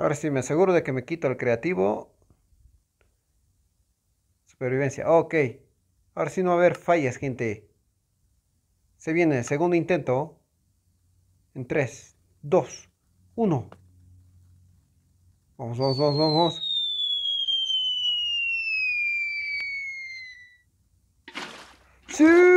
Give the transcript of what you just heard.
Ahora sí, me aseguro de que me quito el creativo. Supervivencia. Ok. Ahora sí no va a haber fallas, gente. Se viene el segundo intento. En 3, 2, 1. Vamos, vamos, vamos, vamos. ¡Sí!